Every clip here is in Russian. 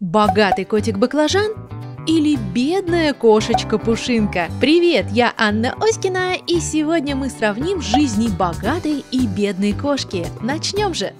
Богатый котик-баклажан или бедная кошечка-пушинка? Привет, я Анна Оськина, и сегодня мы сравним жизни богатой и бедной кошки. Начнем же!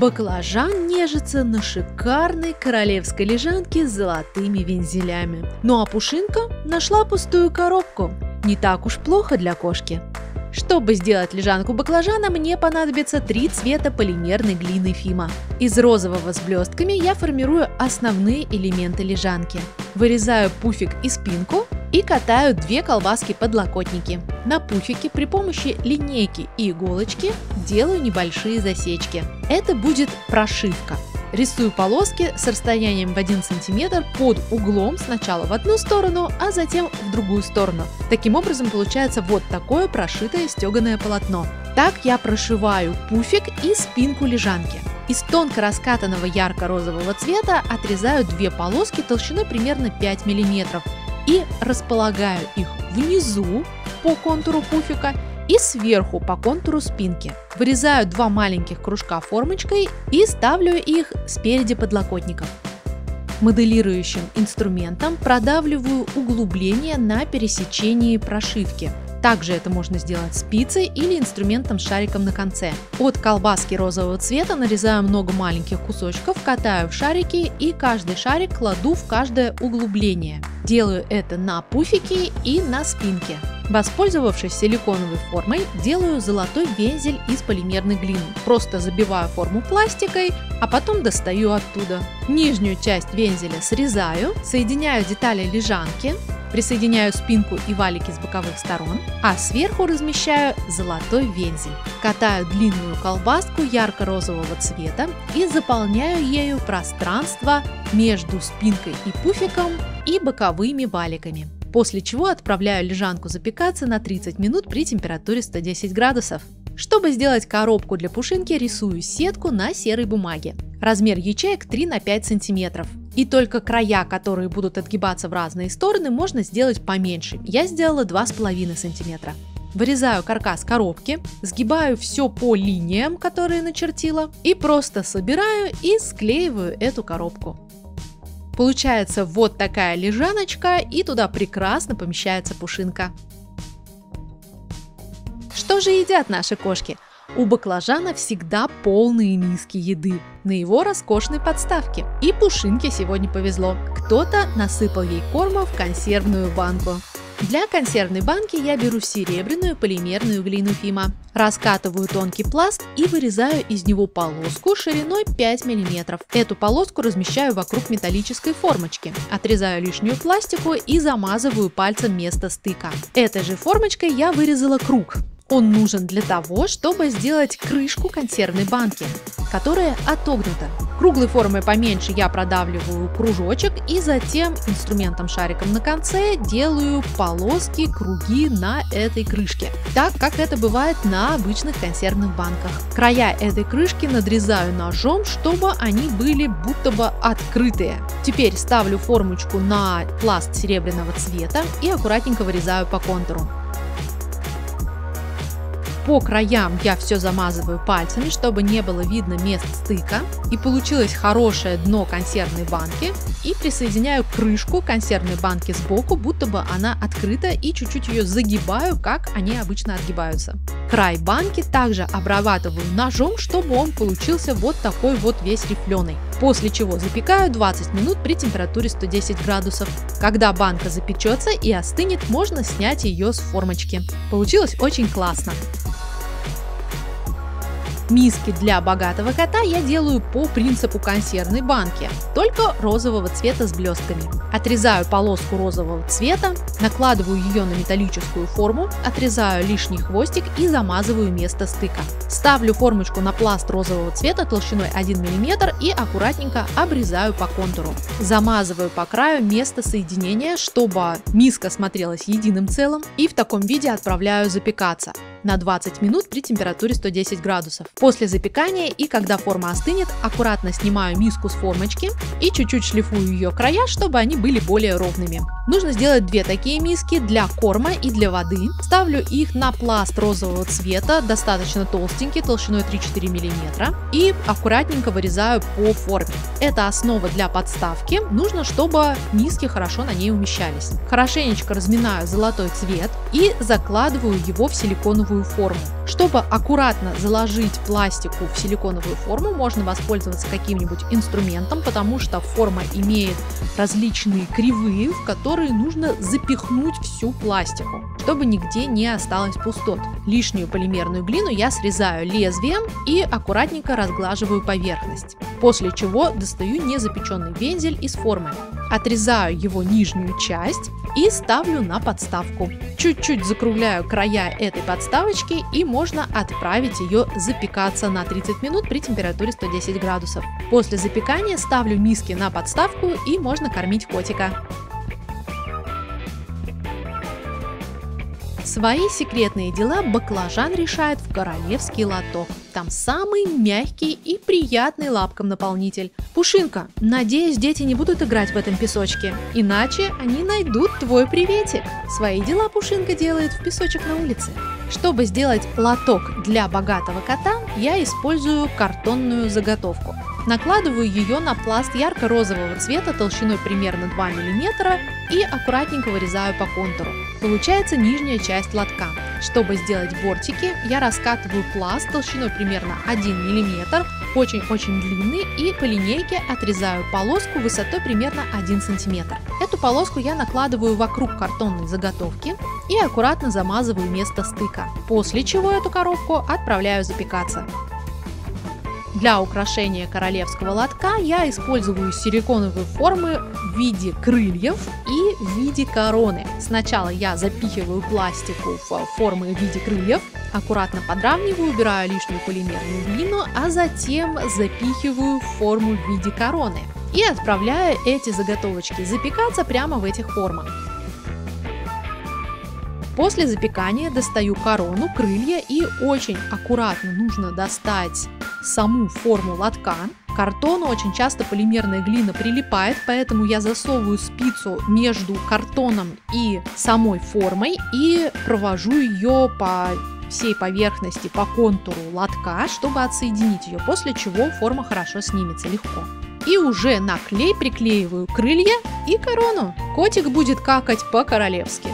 Баклажан нежится на шикарной королевской лежанке с золотыми вензелями. Ну а Пушинка нашла пустую коробку. Не так уж плохо для кошки. Чтобы сделать лежанку баклажана, мне понадобится три цвета полимерной глины Фима. Из розового с блестками я формирую основные элементы лежанки. Вырезаю пуфик и спинку и катаю две колбаски-подлокотники. На пуфике при помощи линейки и иголочки делаю небольшие засечки. Это будет прошивка. Рисую полоски с расстоянием в 1 см под углом сначала в одну сторону, а затем в другую сторону. Таким образом получается вот такое прошитое стеганое полотно. Так я прошиваю пуфик и спинку лежанки. Из тонко раскатанного ярко-розового цвета отрезаю две полоски толщиной примерно 5 мм и располагаю их внизу по контуру пуфика и сверху по контуру спинки. Вырезаю два маленьких кружка формочкой и ставлю их спереди подлокотников. Моделирующим инструментом продавливаю углубление на пересечении прошивки. Также это можно сделать спицей или инструментом с шариком на конце. От колбаски розового цвета нарезаю много маленьких кусочков, катаю в шарики и каждый шарик кладу в каждое углубление. Делаю это на пуфике и на спинке. Воспользовавшись силиконовой формой, делаю золотой вензель из полимерной глины. Просто забиваю форму пластикой, а потом достаю оттуда. Нижнюю часть вензеля срезаю, соединяю детали лежанки, Присоединяю спинку и валики с боковых сторон, а сверху размещаю золотой вензель. Катаю длинную колбаску ярко-розового цвета и заполняю ею пространство между спинкой и пуфиком и боковыми валиками. После чего отправляю лежанку запекаться на 30 минут при температуре 110 градусов. Чтобы сделать коробку для пушинки, рисую сетку на серой бумаге. Размер ячеек 3 на 5 сантиметров. И только края, которые будут отгибаться в разные стороны, можно сделать поменьше. Я сделала 2,5 сантиметра. Вырезаю каркас коробки, сгибаю все по линиям, которые начертила, и просто собираю и склеиваю эту коробку. Получается вот такая лежаночка, и туда прекрасно помещается пушинка. Что же едят наши кошки? У баклажана всегда полные миски еды на его роскошной подставке. И Пушинке сегодня повезло. Кто-то насыпал ей корма в консервную банку. Для консервной банки я беру серебряную полимерную глину Фима, раскатываю тонкий пласт и вырезаю из него полоску шириной 5 мм. Эту полоску размещаю вокруг металлической формочки, отрезаю лишнюю пластику и замазываю пальцем место стыка. Этой же формочкой я вырезала круг. Он нужен для того, чтобы сделать крышку консервной банки, которая отогнута. Круглой формой поменьше я продавливаю кружочек и затем инструментом-шариком на конце делаю полоски, круги на этой крышке, так как это бывает на обычных консервных банках. Края этой крышки надрезаю ножом, чтобы они были будто бы открытые. Теперь ставлю формочку на пласт серебряного цвета и аккуратненько вырезаю по контуру. По краям я все замазываю пальцами, чтобы не было видно мест стыка. И получилось хорошее дно консервной банки. И присоединяю крышку консервной банки сбоку, будто бы она открыта и чуть-чуть ее загибаю, как они обычно отгибаются. Край банки также обрабатываю ножом, чтобы он получился вот такой вот весь рифленый. После чего запекаю 20 минут при температуре 110 градусов. Когда банка запечется и остынет, можно снять ее с формочки. Получилось очень классно. Миски для богатого кота я делаю по принципу консервной банки, только розового цвета с блестками. Отрезаю полоску розового цвета, накладываю ее на металлическую форму, отрезаю лишний хвостик и замазываю место стыка. Ставлю формочку на пласт розового цвета толщиной 1 мм и аккуратненько обрезаю по контуру. Замазываю по краю место соединения, чтобы миска смотрелась единым целым и в таком виде отправляю запекаться. На 20 минут при температуре 110 градусов. После запекания и когда форма остынет, аккуратно снимаю миску с формочки и чуть-чуть шлифую ее края, чтобы они были более ровными. Нужно сделать две такие миски для корма и для воды. Ставлю их на пласт розового цвета, достаточно толстенький, толщиной 3-4 мм, и аккуратненько вырезаю по форме. Это основа для подставки. Нужно, чтобы миски хорошо на ней умещались. Хорошенечко разминаю золотой цвет и закладываю его в силиконовую форму. Чтобы аккуратно заложить пластику в силиконовую форму, можно воспользоваться каким-нибудь инструментом, потому что форма имеет различные кривые, в которые нужно запихнуть всю пластику, чтобы нигде не осталось пустот. Лишнюю полимерную глину я срезаю лезвием и аккуратненько разглаживаю поверхность, после чего достаю незапеченный вензель из формы. Отрезаю его нижнюю часть и ставлю на подставку. Чуть-чуть закругляю края этой подставочки и можно отправить ее запекаться на 30 минут при температуре 110 градусов. После запекания ставлю миски на подставку и можно кормить котика. Свои секретные дела баклажан решает в королевский лоток. Там самый мягкий и приятный лапком наполнитель. Пушинка, надеюсь, дети не будут играть в этом песочке, иначе они найдут твой приветик. Свои дела Пушинка делает в песочек на улице. Чтобы сделать лоток для богатого кота, я использую картонную заготовку. Накладываю ее на пласт ярко-розового цвета толщиной примерно 2 мм и аккуратненько вырезаю по контуру. Получается нижняя часть лотка. Чтобы сделать бортики, я раскатываю пласт толщиной примерно 1 мм, очень-очень длинный, и по линейке отрезаю полоску высотой примерно 1 см. Эту полоску я накладываю вокруг картонной заготовки и аккуратно замазываю место стыка, после чего эту коробку отправляю запекаться. Для украшения королевского лотка я использую силиконовые формы в виде крыльев и в виде короны. Сначала я запихиваю пластику в формы в виде крыльев, аккуратно подравниваю, убираю лишнюю полимерную глину, а затем запихиваю форму в виде короны и отправляю эти заготовочки запекаться прямо в этих формах. После запекания достаю корону, крылья и очень аккуратно нужно достать саму форму лотка. К картону очень часто полимерная глина прилипает, поэтому я засовываю спицу между картоном и самой формой и провожу ее по всей поверхности, по контуру лотка, чтобы отсоединить ее, после чего форма хорошо снимется легко. И уже на клей приклеиваю крылья и корону. Котик будет какать по-королевски.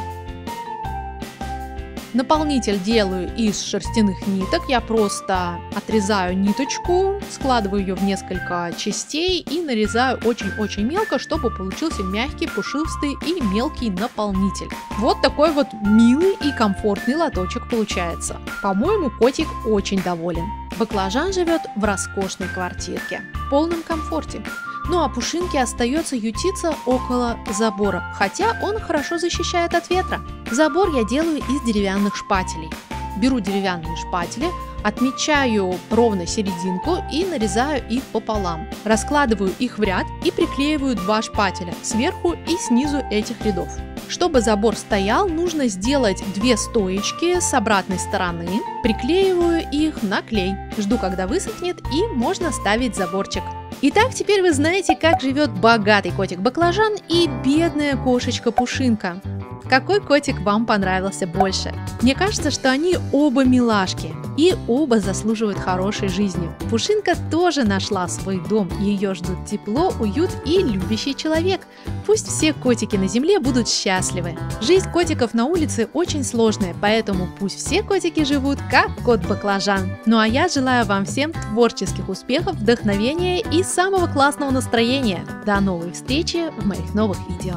Наполнитель делаю из шерстяных ниток. Я просто отрезаю ниточку, складываю ее в несколько частей и нарезаю очень-очень мелко, чтобы получился мягкий, пушистый и мелкий наполнитель. Вот такой вот милый и комфортный лоточек получается. По-моему, котик очень доволен. Баклажан живет в роскошной квартирке, в полном комфорте. Ну а Пушинке остается ютиться около забора, хотя он хорошо защищает от ветра. Забор я делаю из деревянных шпателей. Беру деревянные шпатели, отмечаю ровно серединку и нарезаю их пополам. Раскладываю их в ряд и приклеиваю два шпателя сверху и снизу этих рядов. Чтобы забор стоял, нужно сделать две стоечки с обратной стороны, приклеиваю их на клей, жду когда высохнет и можно ставить заборчик. Итак, теперь вы знаете, как живет богатый котик баклажан и бедная кошечка Пушинка. Какой котик вам понравился больше? Мне кажется, что они оба милашки и оба заслуживают хорошей жизни. Пушинка тоже нашла свой дом, ее ждут тепло, уют и любящий человек. Пусть все котики на земле будут счастливы. Жизнь котиков на улице очень сложная, поэтому пусть все котики живут как кот-баклажан. Ну а я желаю вам всем творческих успехов, вдохновения и самого классного настроения. До новой встречи в моих новых видео.